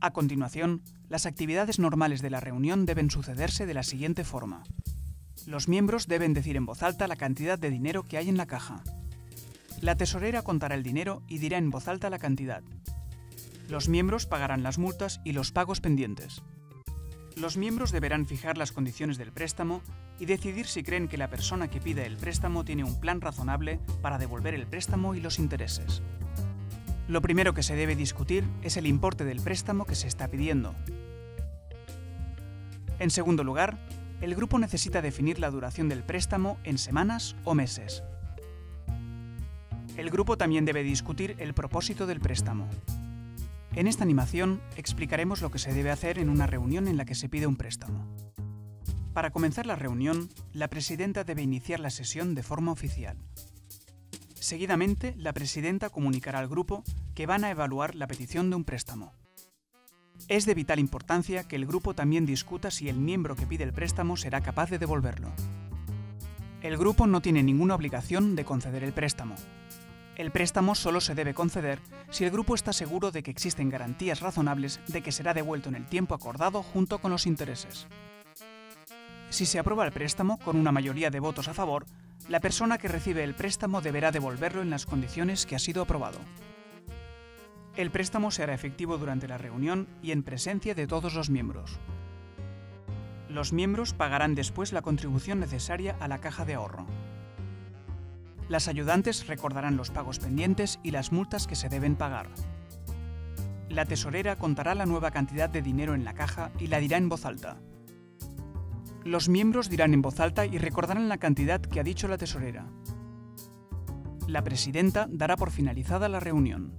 A continuación, las actividades normales de la reunión deben sucederse de la siguiente forma. Los miembros deben decir en voz alta la cantidad de dinero que hay en la caja. La tesorera contará el dinero y dirá en voz alta la cantidad. Los miembros pagarán las multas y los pagos pendientes. Los miembros deberán fijar las condiciones del préstamo y decidir si creen que la persona que pide el préstamo tiene un plan razonable para devolver el préstamo y los intereses. Lo primero que se debe discutir es el importe del préstamo que se está pidiendo. En segundo lugar, el grupo necesita definir la duración del préstamo en semanas o meses. El grupo también debe discutir el propósito del préstamo. En esta animación explicaremos lo que se debe hacer en una reunión en la que se pide un préstamo. Para comenzar la reunión, la presidenta debe iniciar la sesión de forma oficial. Seguidamente, la presidenta comunicará al grupo que van a evaluar la petición de un préstamo. Es de vital importancia que el grupo también discuta si el miembro que pide el préstamo será capaz de devolverlo. El grupo no tiene ninguna obligación de conceder el préstamo. El préstamo solo se debe conceder si el grupo está seguro de que existen garantías razonables de que será devuelto en el tiempo acordado junto con los intereses. Si se aprueba el préstamo con una mayoría de votos a favor, la persona que recibe el préstamo deberá devolverlo en las condiciones que ha sido aprobado. El préstamo se hará efectivo durante la reunión y en presencia de todos los miembros. Los miembros pagarán después la contribución necesaria a la caja de ahorro. Las ayudantes recordarán los pagos pendientes y las multas que se deben pagar. La tesorera contará la nueva cantidad de dinero en la caja y la dirá en voz alta. Los miembros dirán en voz alta y recordarán la cantidad que ha dicho la tesorera. La presidenta dará por finalizada la reunión.